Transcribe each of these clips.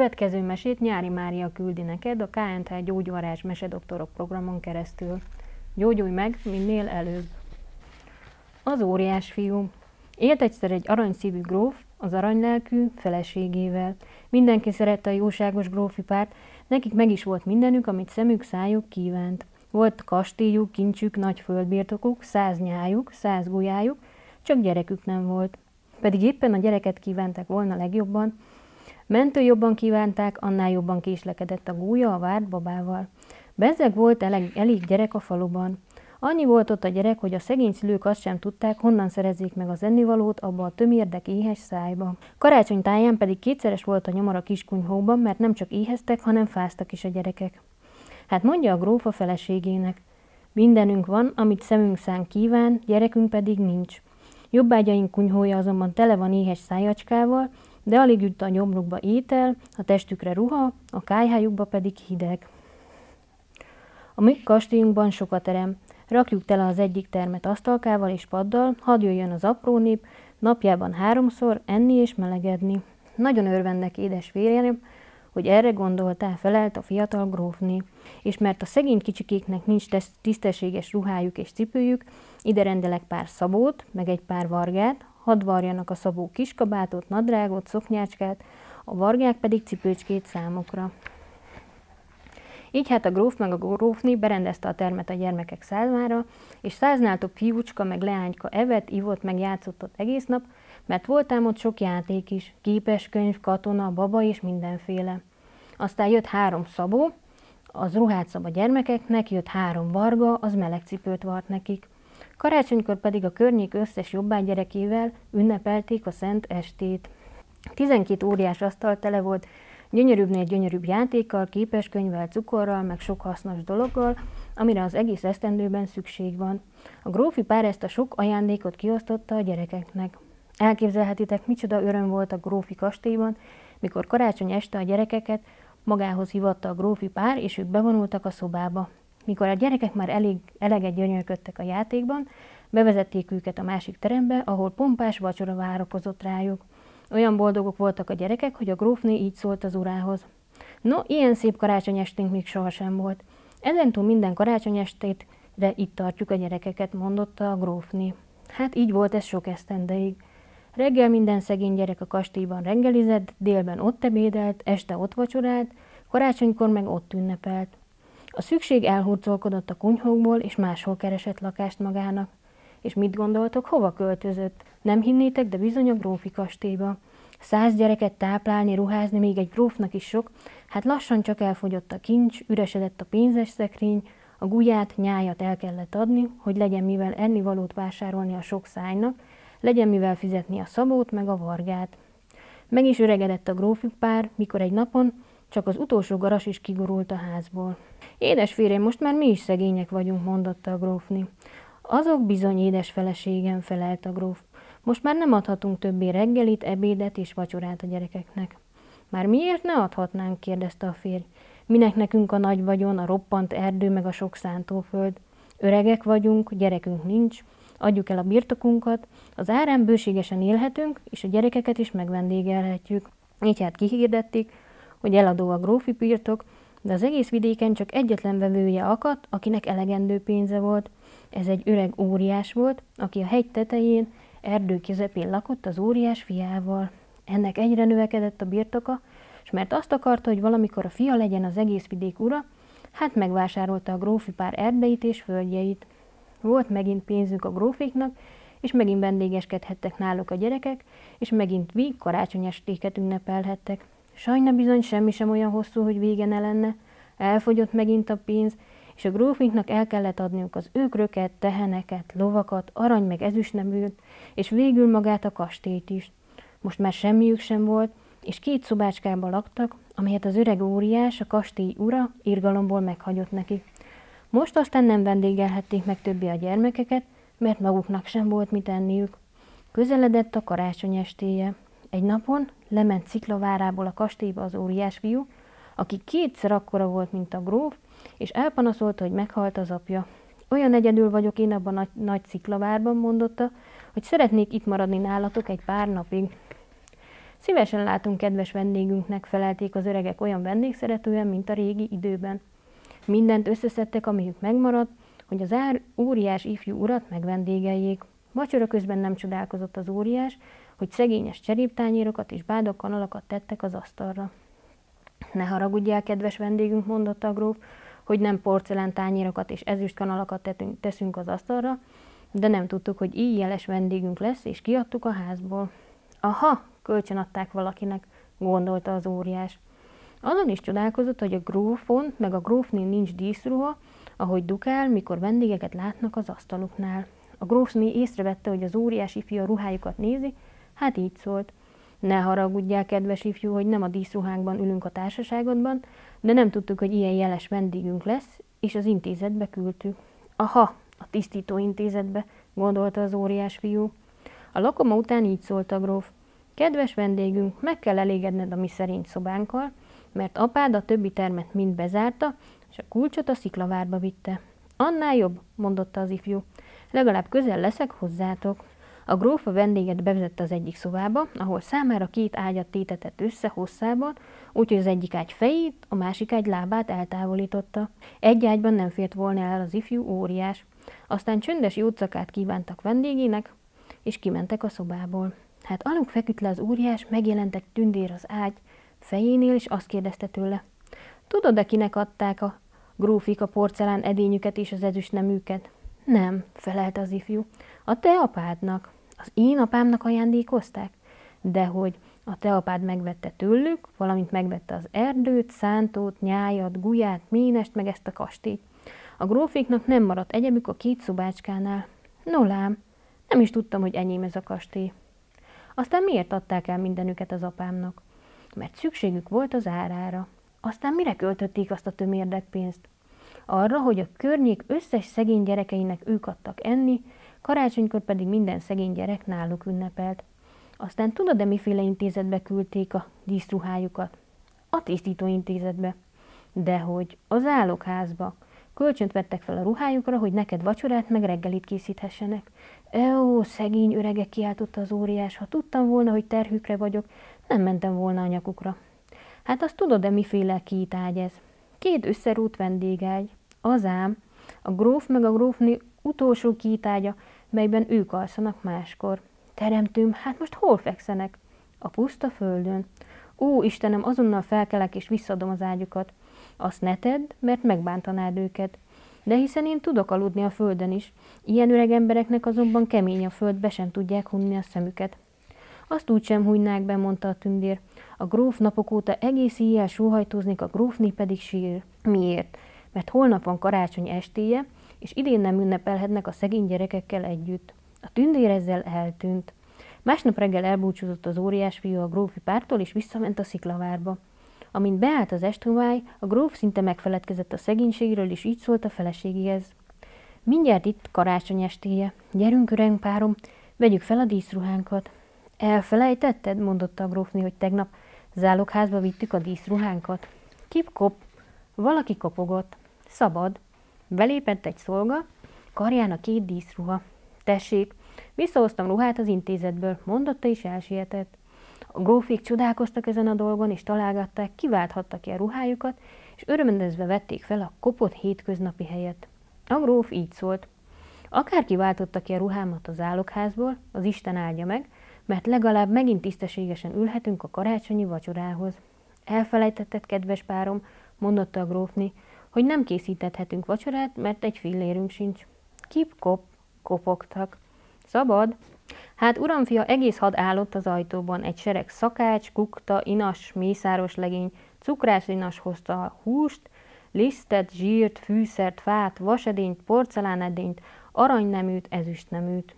következő mesét Nyári Mária küldi neked a KNT Gyógyvarázs Mesedoktorok programon keresztül. Gyógyulj meg minél előbb! Az óriás fiú. Élt egyszer egy aranyszívű gróf, az aranylelkű feleségével. Mindenki szerette a jóságos grófi párt, nekik meg is volt mindenük, amit szemük, szájuk kívánt. Volt kastélyuk, kincsük, nagy földbirtokuk, száz nyájuk, száz gulyájuk, csak gyerekük nem volt. Pedig éppen a gyereket kívánták volna legjobban, Mentő jobban kívánták, annál jobban késlekedett a gúja a várt babával. Bezeg volt elég, elég gyerek a faluban. Annyi volt ott a gyerek, hogy a szegény szülők azt sem tudták, honnan szerezzék meg az ennivalót abba a tömérdek éhes szájba. Karácsony táján pedig kétszeres volt a nyomor a kiskunyhóban, mert nem csak éheztek, hanem fáztak is a gyerekek. Hát mondja a gróf a feleségének. Mindenünk van, amit szemünk szán kíván, gyerekünk pedig nincs. Jobbágyaink kunyhója azonban tele van éhes szájacskával, de alig jut a nyomrukba étel, a testükre ruha, a kájhájukba pedig hideg. A mi kastélyunkban sok a terem. Rakjuk tele az egyik termet asztalkával és paddal, hadd jöjjön az apró nép, napjában háromszor enni és melegedni. Nagyon örvendek, édes férjem, hogy erre gondoltál, felelt a fiatal grófné. És mert a szegény kicsikéknek nincs tisztességes ruhájuk és cipőjük, ide rendelek pár szabót, meg egy pár vargát, hadd varjanak a szabó kiskabátot, nadrágot, szoknyácskát, a vargák pedig cipőcskét számukra. Így hát a gróf meg a grófni berendezte a termet a gyermekek számára, és száznál több fiúcska meg leányka evett, ivott, meg játszott ott egész nap, mert volt ám ott sok játék is, képeskönyv, katona, baba és mindenféle. Aztán jött három szabó, az ruhát szab a gyermekeknek, jött három varga, az meleg cipőt vart nekik. Karácsonykor pedig a környék összes jobbá gyerekével ünnepelték a szent estét. Tizenkét óriás asztal tele volt gyönyörűbbnél gyönyörűbb játékkal, képeskönyvvel, cukorral, meg sok hasznos dologgal, amire az egész esztendőben szükség van. A grófi pár ezt a sok ajándékot kiosztotta a gyerekeknek. Elképzelhetitek, micsoda öröm volt a grófi kastélyban, mikor karácsony este a gyerekeket magához hívatta a grófi pár, és ők bevonultak a szobába. Mikor a gyerekek már elég, eleget gyönyörködtek a játékban, bevezették őket a másik terembe, ahol pompás vacsora várakozott rájuk. Olyan boldogok voltak a gyerekek, hogy a grófné így szólt az urához. No, ilyen szép karácsonyesténk még sohasem volt. Ezentúl minden karácsonyestét, de itt tartjuk a gyerekeket, mondotta a grófné. Hát így volt ez sok esztendeig. Reggel minden szegény gyerek a kastélyban reggelizett, délben ott ebédelt, este ott vacsorált, karácsonykor meg ott ünnepelt. A szükség elhurcolkodott a kunyhókból, és máshol keresett lakást magának. És mit gondoltok, hova költözött? Nem hinnétek, de bizony a grófi kastélyba. Száz gyereket táplálni, ruházni még egy grófnak is sok, hát lassan csak elfogyott a kincs, üresedett a pénzes szekrény, a gulyát, nyájat el kellett adni, hogy legyen mivel ennivalót vásárolni a sok szájnak, legyen mivel fizetni a szabót meg a vargát. Meg is öregedett a grófi pár, mikor egy napon csak az utolsó garas is kigurult a házból. Édes férjem, most már mi is szegények vagyunk, mondotta a grófni. Azok bizony édes feleségem, felelt a gróf. Most már nem adhatunk többé reggelit, ebédet és vacsorát a gyerekeknek. Már miért ne adhatnánk, kérdezte a férj. Minek nekünk a nagy vagyon, a roppant erdő meg a sok szántóföld? Öregek vagyunk, gyerekünk nincs, adjuk el a birtokunkat, az árán bőségesen élhetünk, és a gyerekeket is megvendégelhetjük. Így hát kihirdették, hogy eladó a grófi birtok, de az egész vidéken csak egyetlen vevője akadt, akinek elegendő pénze volt. Ez egy öreg óriás volt, aki a hegy tetején, erdő közepén lakott az óriás fiával. Ennek egyre növekedett a birtoka, és mert azt akarta, hogy valamikor a fia legyen az egész vidék ura, hát megvásárolta a grófi pár erdeit és földjeit. Volt megint pénzük a gróféknak, és megint vendégeskedhettek náluk a gyerekek, és megint vég karácsonyestéket ünnepelhettek. Sajna bizony semmi sem olyan hosszú, hogy vége ne lenne. Elfogyott megint a pénz, és a grófinknak el kellett adniuk az őkröket, teheneket, lovakat, arany meg ezüstneműt, és végül magát a kastélyt is. Most már semmiük sem volt, és két szobácskában laktak, amelyet az öreg óriás, a kastély ura irgalomból meghagyott nekik. Most aztán nem vendégelhették meg többé a gyermekeket, mert maguknak sem volt mit enniük. Közeledett a karácsony estéje. Egy napon lement Sziklavárából a kastélyba az óriás fiú, aki kétszer akkora volt, mint a gróf, és elpanaszolta, hogy meghalt az apja. Olyan egyedül vagyok én abban a nagy, nagy sziklavárban, mondotta, hogy szeretnék itt maradni nálatok egy pár napig. Szívesen látunk kedves vendégünknek, felelték az öregek olyan vendégszeretően, mint a régi időben. Mindent összeszedtek, amiük megmaradt, hogy az ár óriás ifjú urat megvendégeljék. Vacsora közben nem csodálkozott az óriás, hogy szegényes cseréptányérokat és bádok kanalakat tettek az asztalra. Ne haragudjál, kedves vendégünk, mondotta a gróf, hogy nem porcelán tányérokat és ezüst kanalakat tetünk, teszünk az asztalra, de nem tudtuk, hogy így jeles vendégünk lesz, és kiadtuk a házból. Aha, kölcsön adták valakinek, gondolta az óriás. Azon is csodálkozott, hogy a grófon meg a grófnél nincs díszruha, ahogy dukál, mikor vendégeket látnak az asztaluknál. A grófné észrevette, hogy az óriás ifjú a ruhájukat nézi, hát így szólt. Ne haragudjál, kedves ifjú, hogy nem a díszruhánkban ülünk a társaságodban, de nem tudtuk, hogy ilyen jeles vendégünk lesz, és az intézetbe küldtük. Aha, a tisztító intézetbe, gondolta az óriás fiú. A lakoma után így szólt a gróf. Kedves vendégünk, meg kell elégedned a mi szerint szobánkkal, mert apád a többi termet mind bezárta, és a kulcsot a sziklavárba vitte. Annál jobb, mondotta az ifjú. Legalább közel leszek hozzátok. A gróf a vendéget bevezette az egyik szobába, ahol számára két ágyat tétetett össze hosszában, úgyhogy az egyik ágy fejét, a másik ágy lábát eltávolította. Egy ágyban nem fért volna el az ifjú óriás. Aztán csöndes jócakát kívántak vendégének, és kimentek a szobából. Hát alunk feküdt le az óriás, megjelentek tündér az ágy fejénél, és azt kérdezte tőle. Tudod-e, kinek adták a grófik a porcelán edényüket és az ezüst neműket? Nem, felelte az ifjú. A te apádnak. Az én apámnak ajándékozták? Dehogy a te apád megvette tőlük, valamint megvette az erdőt, szántót, nyájat, gulyát, ménest, meg ezt a kastélyt. A grófiknak nem maradt egyebük a két szobácskánál. No lám, nem is tudtam, hogy enyém ez a kastély. Aztán miért adták el mindenüket az apámnak? Mert szükségük volt az árára. Aztán mire költötték azt a tömérdek pénzt? Arra, hogy a környék összes szegény gyerekeinek ők adtak enni, karácsonykor pedig minden szegény gyerek náluk ünnepelt. Aztán tudod-e, miféle intézetbe küldték a díszruhájukat? A tisztító intézetbe. Dehogy, az állokházba. Kölcsönt vettek fel a ruhájukra, hogy neked vacsorát meg reggelit készíthessenek. Ó, szegény örege, kiáltotta az óriás, ha tudtam volna, hogy terhükre vagyok, nem mentem volna a nyakukra. Hát azt tudod-e, miféle ágy ez? Két összerút vendégágy. Az ám, a gróf meg a grófni utolsó kítágya, melyben ők alszanak máskor. Teremtőm, hát most hol fekszenek? A puszta földön. Ó, Istenem, azonnal felkelek és visszadom az ágyukat. Azt ne tedd, mert megbántanád őket. De hiszen én tudok aludni a földön is. Ilyen öreg embereknek azonban kemény a föld, be sem tudják hunni a szemüket. Azt úgy sem hunynák be, mondta a tündér. A gróf napok óta egész éjjel sóhajtóznék, a grófné pedig sír. Miért? Mert holnap van karácsony estéje, és idén nem ünnepelhetnek a szegény gyerekekkel együtt. A tündér ezzel eltűnt. Másnap reggel elbúcsúzott az óriás fiú a grófi pártól, és visszament a sziklavárba. Amint beállt az estovály, a gróf szinte megfeledkezett a szegénységről, és így szólt a feleségéhez. Mindjárt itt karácsony estéje. Gyerünk, öreg párom, vegyük fel a díszruhánkat. Elfelejtetted, mondotta a grófni, hogy tegnap zálogházba vittük a díszruhánkat. Kip-kop, valaki kopogott. Szabad. Belépett egy szolga, karján a két díszruha. Tessék, visszahoztam ruhát az intézetből, mondotta és elsietett. A grófék csodálkoztak ezen a dolgon, és találgatták, kiválthattak ki a ruhájukat, és örömendezve vették fel a kopott hétköznapi helyet. A gróf így szólt. Akárki váltotta ki a ruhámat az állokházból, az Isten áldja meg, mert legalább megint tisztességesen ülhetünk a karácsonyi vacsorához. Elfelejtetted, kedves párom, mondotta a grófni, hogy nem készítethetünk vacsorát, mert egy fillérünk sincs. Kip-kop, kopogtak. Szabad? Hát uramfia egész had állott az ajtóban, egy sereg szakács, kukta, inas, mészáros legény, cukrász inas hozta a húst, lisztet, zsírt, fűszert, fát, vasedényt, porcelánedényt, aranyneműt, ezüstneműt.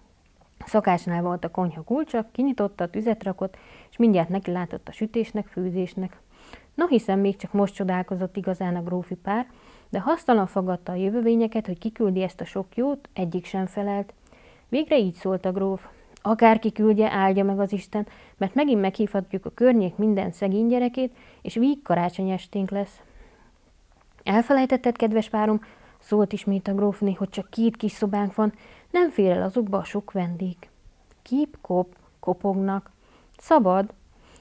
Szakácsnál volt a konyha kulcsa, kinyitotta, tüzet rakott, és mindjárt neki látott a sütésnek, főzésnek. No, hiszen még csak most csodálkozott igazán a grófi pár, de hasztalan fogadta a jövővényeket, hogy kiküldi ezt a sok jót, egyik sem felelt. Végre így szólt a gróf. Akárki küldje, áldja meg az Isten, mert megint meghívhatjuk a környék minden szegény gyerekét, és víg karácsony esténk lesz. Elfelejtetted, kedves párom, szólt ismét a grófni, hogy csak két kis szobánk van, nem fér el azokba a sok vendég. Kip-kop, kopognak. Szabad.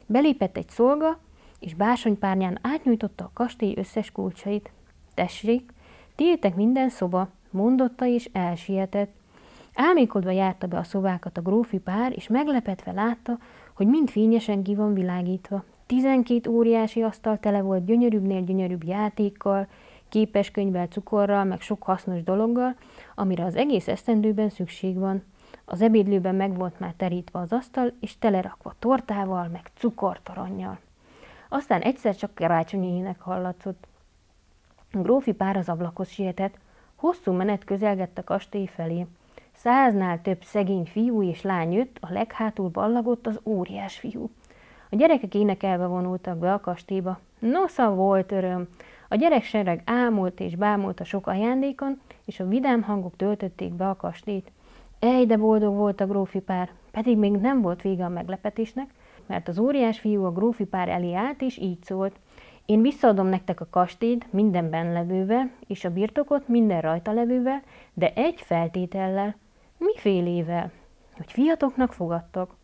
Belépett egy szolga, és bársonypárnyán átnyújtotta a kastély összes kulcsait. Tessék, tiétek minden szoba, mondotta és elsietett. Álmékodva járta be a szobákat a grófi pár, és meglepetve látta, hogy mind fényesen ki van világítva. Tizenkét óriási asztal tele volt gyönyörűbbnél gyönyörűbb játékkal, képeskönyvvel, cukorral, meg sok hasznos dologgal, amire az egész esztendőben szükség van. Az ebédlőben meg volt már terítve az asztal, és telerakva tortával, meg cukortarannyal. Aztán egyszer csak karácsonyi ének hallatszott. A grófi pár az ablakhoz sietett, hosszú menet közelgett a kastély felé. Száznál több szegény fiú és lány jött, a leghátul ballagott az óriás fiú. A gyerekek énekelve vonultak be a kastélyba. Nosza volt öröm. A gyereksereg ámult és bámult a sok ajándékon, és a vidám hangok töltötték be a kastélyt. Ej, de boldog volt a grófi pár, pedig még nem volt vége a meglepetésnek, mert az óriás fiú a grófi pár elé állt, és így szólt. Én visszaadom nektek a kastélyt mindenben levővel, és a birtokot minden rajta levővel, de egy feltétellel. Mifélével? Hogy fiatoknak fogadtok.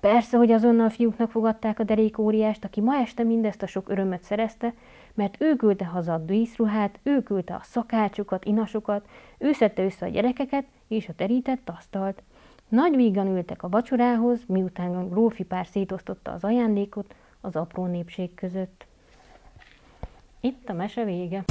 Persze, hogy azonnal fiúknak fogadták a derék óriást, aki ma este mindezt a sok örömöt szerezte, mert ő küldte haza a díszruhát, ő küldte a szakácsokat, inasokat, ő szedte össze a gyerekeket és a terített asztalt. Nagy vígan ültek a vacsorához, miután a grófi pár szétosztotta az ajándékot az apró népség között. Itt a mese vége.